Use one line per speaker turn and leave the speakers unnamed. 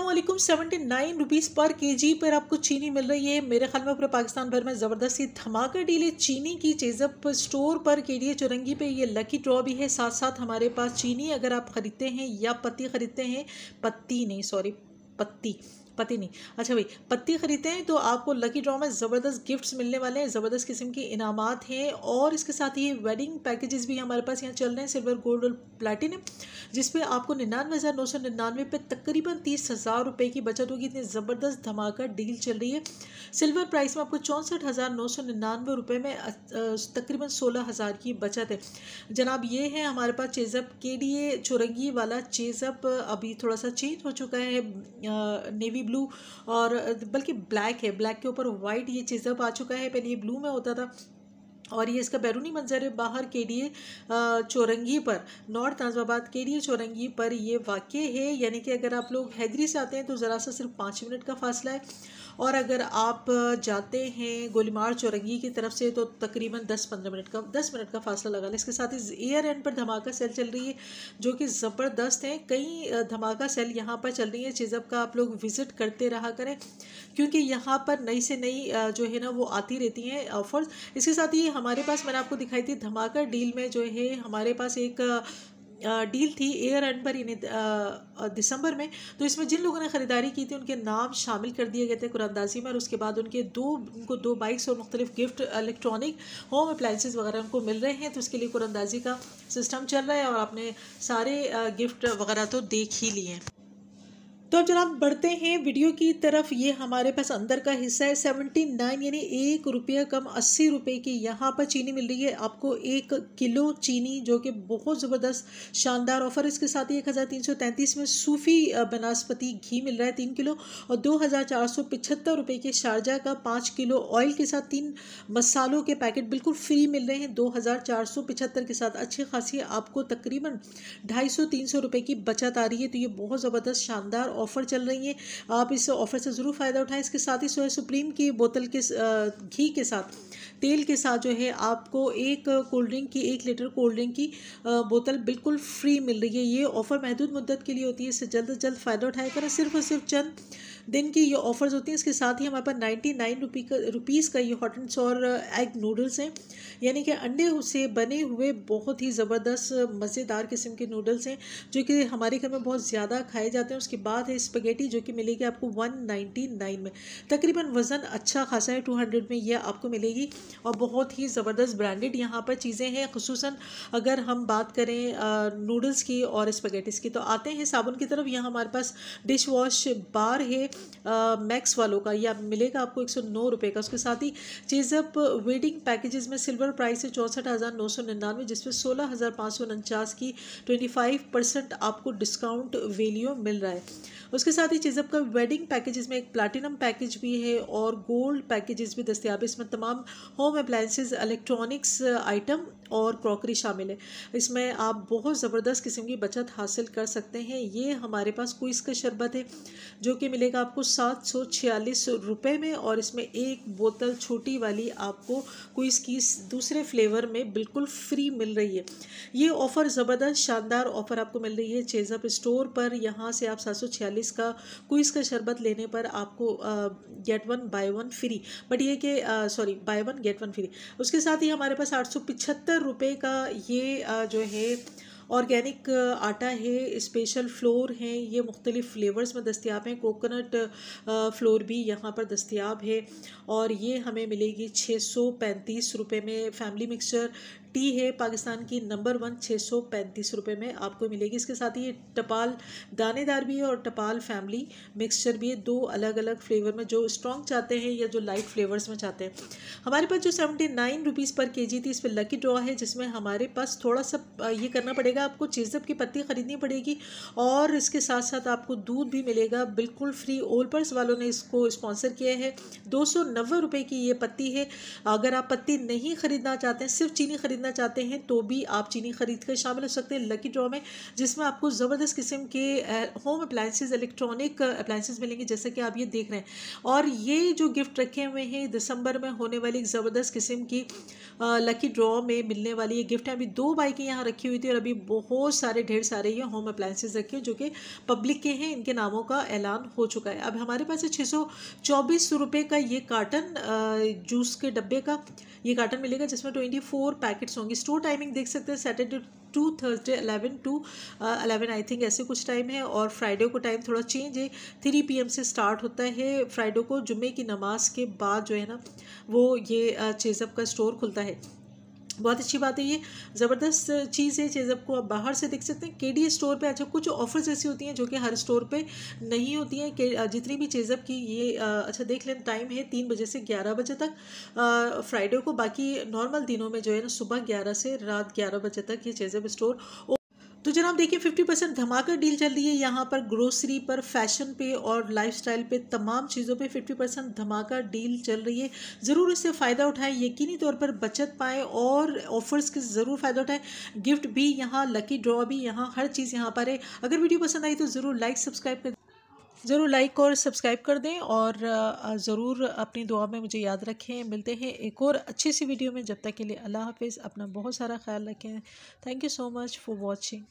वालेकुम seventy nine rupees पर KG पर आपको चीनी मिल रही है। मेरे ख्याल में पूरे पाकिस्तान भर में ज़बरदस्ती धमाका डील है चीनी की चेज़अप स्टोर पर के लिए चुरंगी पे ये लकी ड्रॉ भी है। साथ साथ हमारे पास चीनी अगर आप ख़रीदते हैं या पत्ती ख़रीदते हैं, पत्ती नहीं सॉरी पत्ती। पति नहीं। अच्छा भाई, पत्ती खरीदते हैं तो आपको लकी ड्रॉ में ज़बरदस्त गिफ्ट्स मिलने वाले हैं, ज़बरदस्त किस्म के इनामात हैं और इसके साथ ही वेडिंग पैकेजेस भी हमारे पास यहाँ चल रहे हैं सिल्वर गोल्ड और प्लेटिनम जिस पे आपको निन्यानवे हज़ार नौ सौ निन्यानवे पे तकरीबन तीस हज़ार रुपये की बचत होगी। इतनी ज़बरदस्त धमाका डील चल रही है। सिल्वर प्राइस में आपको चौंसठ हज़ार नौ सौ निन्यानवे रुपये में तकरीबन सोलह हज़ार की बचत है। जनाब, ये है हमारे पास चेज़अप के लिए चुरंगी वाला चेज़अप अभी थोड़ा सा चेंज हो चुका है नेवी ब्लू और, बल्कि ब्लैक है। ब्लैक के ऊपर वाइट ये चेज़अप आ चुका है। पहले ये ब्लू में होता था और ये इसका बैरूनी मंजर है बाहर के लिए चौरंगी पर। नॉर्थ नाजमाबाद के लिए चौरंगी पर ये वाक़ है। यानी कि अगर आप लोग हैदरी से आते हैं तो ज़रा सा सिर्फ़ पाँच मिनट का फासला है। और अगर आप जाते हैं गोलीमार चौरंगी की तरफ़ से तो तकरीबन दस पंद्रह मिनट का, दस मिनट का फासला लगा। लें इसके साथ ही एयर एंड पर धमाका सेल चल रही है, जो कि ज़बरदस्त है। कई धमाका सेल यहाँ पर चल रही है चीज़अप का आप लोग विज़िट करते रहा करें, क्योंकि यहाँ पर नई से नई जो है ना, वो आती रहती हैं ऑफर्स इसके साथ ही हमारे पास, मैंने आपको दिखाई थी, धमाका डील में जो है, हमारे पास एक डील थी एयर एंड पर यानी दिसंबर में। तो इसमें जिन लोगों ने ख़रीदारी की थी, उनके नाम शामिल कर दिए गए थे कुरानदाजी में, और उसके बाद उनके दो, उनको दो बाइक्स और मुख्तलिफ़ गिफ्ट, इलेक्ट्रॉनिक होम अप्लाइंसिस वगैरह उनको मिल रहे हैं। तो उसके लिए कुरानदाजी का सिस्टम चल रहा है, और आपने सारे गिफ्ट वगैरह तो देख ही लिए। हैं तो जनाब बढ़ते हैं वीडियो की तरफ़। ये हमारे पास अंदर का हिस्सा है सेवेंटी नाइन यानी एक रुपया कम अस्सी रुपये की। यहाँ पर चीनी मिल रही है। आपको एक किलो चीनी जो कि बहुत ज़बरदस्त शानदार ऑफ़र इसके साथ ही एक हज़ार तीन सौ तैंतीस में सूफ़ी बनस्पति घी मिल रहा है तीन किलो और दो हज़ार चार सौ पिछहत्तर रुपये के शारजा का पाँच किलो ऑयल के साथ तीन मसालों के पैकेट बिल्कुल फ्री मिल रहे हैं। दो हज़ार चार सौ पचहत्तर के साथ अच्छी खासी आपको तकरीबन ढाई सौ तीन सौ रुपये की बचत आ रही है। तो ये बहुत ज़बरदस्त शानदार ऑफ़र चल रही है। आप इस ऑफ़र से ज़रूर फ़ायदा उठाएँ। इसके साथ ही सोया सुप्रीम की बोतल के घी के साथ, तेल के साथ जो है आपको एक कोल्ड ड्रिंक की, एक लीटर कोल्ड ड्रिंक की बोतल बिल्कुल फ्री मिल रही है। ये ऑफ़र महदूद मुद्दत के लिए होती है। इससे जल्द से जल्द फ़ायदा उठाया करें। सिर्फ़ और सिर्फ़ चंद दिन की ये ऑफ़र्स होती हैं, इसके साथ ही हमारे पास नाइन्टी नाइन रुपी का रुपीज़ का ये hot and sour egg noodles हैं। यानी कि अंडे से बने हुए बहुत ही ज़बरदस्त मज़ेदार किस्म के नूडल्स हैं, जो कि हमारे घर में बहुत ज़्यादा खाए जाते हैं। उसके बाद है स्पगेटी जो कि मिलेगी आपको वन नाइन में। तकरीबन वज़न अच्छा खासा है टू हंड्रेड में यह आपको मिलेगी। और बहुत ही ज़बरदस्त ब्रांडेड यहाँ पर चीज़ें हैं खसूस अगर हम बात करें नूडल्स की और स्पगेटिस की। तो आते हैं साबुन की तरफ़। यहाँ हमारे पास डिश वॉश बार है मैक्स वालों का, या मिलेगा आपको एक सौ नौ रुपये का। उसके साथ ही चीज़अप वेडिंग पैकेजेस में सिल्वर प्राइस है चौंसठ हज़ार नौ सौ निन्यानवे, जिसमें सोलह हज़ार पाँच सौ उनचास की ट्वेंटी फाइव परसेंट आपको डिस्काउंट वैल्यू मिल रहा है। उसके साथ ही चीज़अप का वेडिंग पैकेजेस में एक प्लाटिनम पैकेज भी है और गोल्ड पैकेजेस भी दस्तियाब है। इसमें तमाम होम अप्लाइंसेज इलेक्ट्रॉनिक्स आइटम और क्रॉकरी शामिल है। इसमें आप बहुत ज़बरदस्त किस्म की बचत हासिल कर सकते हैं। ये हमारे पास क्विज़ का शरबत है, जो कि मिलेगा आपको सात सौ छियालीस रुपये में और इसमें एक बोतल छोटी वाली आपको क्विज़ की दूसरे फ्लेवर में बिल्कुल फ्री मिल रही है। ये ऑफ़र ज़बरदस्त शानदार ऑफ़र आपको मिल रही है चेज़अप स्टोर पर। यहाँ से आप सात सौ छियालीस का क्विज़ का शरबत लेने पर आपको get one buy one free but ये कि sorry buy one get one free उसके साथ ही हमारे पास आठ सौ पिछहत्तर रुपये का ये आ, जो है ऑर्गेनिक आटा है, स्पेशल फ्लोर हैं, ये मुख्तलिफ़ फ्लेवर्स में दस्तियाब हैं। कोकोनट फ्लोर भी यहाँ पर दस्तियाब है। और ये हमें मिलेगी छः सौ पैंतीस रुपये में फैमिली मिक्सचर टी है पाकिस्तान की नंबर वन, छः सौ पैंतीस रुपये में आपको मिलेगी। इसके साथ ही टपाल दानेदार भी है और टपाल फैमिली मिक्सचर भी है। दो अलग अलग फ्लेवर में जो स्ट्रॉन्ग चाहते हैं या जो लाइट फ्लेवर्स में चाहते हैं। हमारे पास जो सेवेंटी नाइन रुपीज़ पर के जी थी, इस पर लकी ड्रॉ है, जिसमें हमारे पास थोड़ा सा ये करना पड़ेगा। आपको चीज़अप की पत्ती ख़रीदनी पड़ेगी और इसके साथ साथ आपको दूध भी मिलेगा। बिल्कुल फ्री ओलपर्स वालों ने इसको स्पॉन्सर किया है। दो सौ नब्बे रुपये की ये पत्ती है। अगर आप पत्ती नहीं ख़रीदना चाहते हैं, सिर्फ़ चीनी खरीद ख़रीदना चाहते हैं तो भी आप चीनी खरीद कर शामिल हो सकते हैं। लकी ड्रॉ में, जिसमें आपको ज़बरदस्त किस्म के होम अप्लाइंसेज इलेक्ट्रॉनिक अप्लाइंसेज मिलेंगे, जैसे कि आप ये देख रहे हैं। और ये जो गिफ्ट रखे हुए हैं, दिसंबर में होने वाली एक ज़बरदस्त किस्म की लकी ड्रॉ में मिलने वाली ये गिफ्ट है। अभी दो बाइकें यहाँ रखी हुई थी और अभी बहुत सारे, ढेर सारे ये होम अप्लाइंसेज रखे हैं, जो कि पब्लिक के हैं, इनके नामों का ऐलान हो चुका है। अब हमारे पास है छः सौ चौबीस रुपये का ये कार्टन जूस के डब्बे का ये कार्टन मिलेगा, जिसमें ट्वेंटी फोर पैकेट्स होंगे। स्टोर टाइमिंग देख सकते हैं Saturday to Thursday eleven to eleven I think ऐसे कुछ टाइम है और फ्राइडे को टाइम थोड़ा चेंज है। थ्री पीएम से स्टार्ट होता है। फ्राइडे को जुमे की नमाज़ के बाद जो है ना, वो ये चेज़अप का स्टोर खुलता है। बहुत अच्छी बात है ये। ज़बरदस्त चीज़ है, चीज़ आपको आप बाहर से देख सकते हैं। के डी स्टोर पर अच्छा कुछ ऑफर्स ऐसी होती हैं जो कि हर स्टोर पर नहीं होती हैं। जितनी भी चीज़अप की ये अच्छा देख लें टाइम है तीन बजे से ग्यारह बजे तक। फ्राइडे को बाकी नॉर्मल दिनों में जो है ना, सुबह ग्यारह से रात ग्यारह बजे तक ये चीज़अप स्टोर तो जनाब देखिए फिफ्टी परसेंट धमाका डील चल रही है यहाँ पर ग्रोसरी पर फ़ैशन पे और लाइफस्टाइल पे, तमाम चीज़ों पे फिफ्टी परसेंट धमाका डील चल रही है। ज़रूर इससे फ़ायदा उठाएँ, यकीनी तौर पर बचत पाएँ और ऑफर्स के ज़रूर फ़ायदा उठाएँ। गिफ्ट भी यहाँ लकी ड्रॉ भी यहाँ, हर चीज़ यहाँ पर है। अगर वीडियो पसंद आई तो ज़रूर लाइक सब्सक्राइब कर ज़रूर लाइक और सब्सक्राइब कर दें और ज़रूर अपनी दुआ में मुझे याद रखें। मिलते हैं एक और अच्छी सी वीडियो में। जब तक के लिए अल्लाह हाफिज़। अपना बहुत सारा ख्याल रखें। Thank you so much for watching